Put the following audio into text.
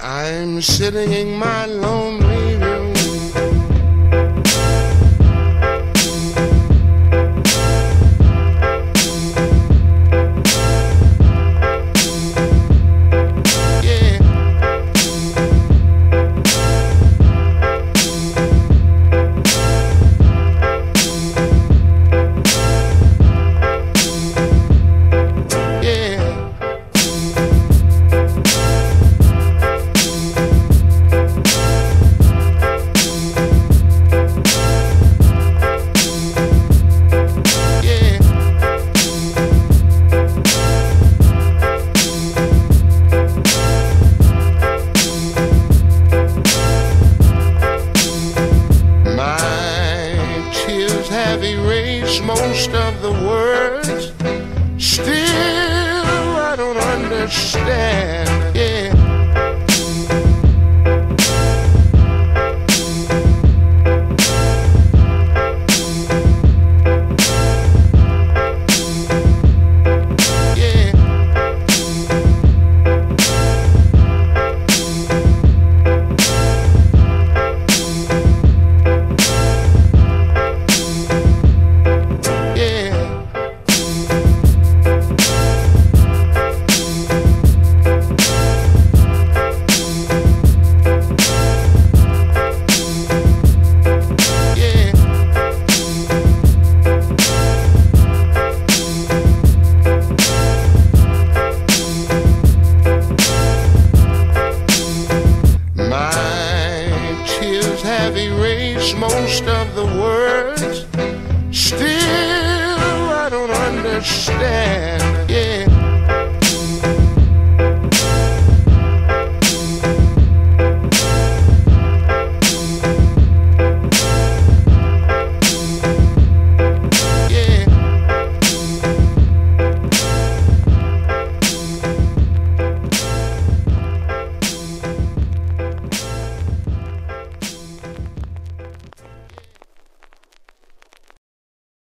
I'm sitting in my lonely have erased most of the words. Still, I don't understand. Have erased most of the words. Still, I don't understand.